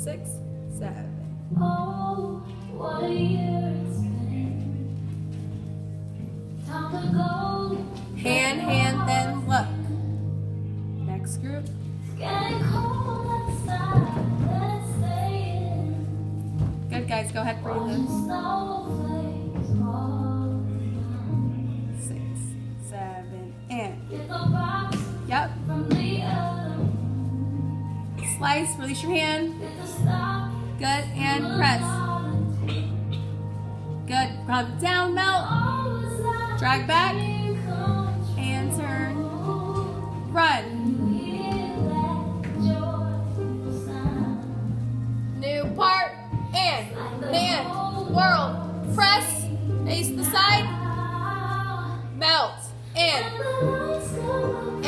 six, seven. Oh, what a year it's been. Time to go. Hand, hand, then look. Next group. Getting cold outside. Let's stay. Good, guys. Go ahead, breathe in. slice, release your hand. Good, and press. Good, Drop down, melt. Drag back, and turn. Run. New part, and, and, whirl, press, face the side, melt, and.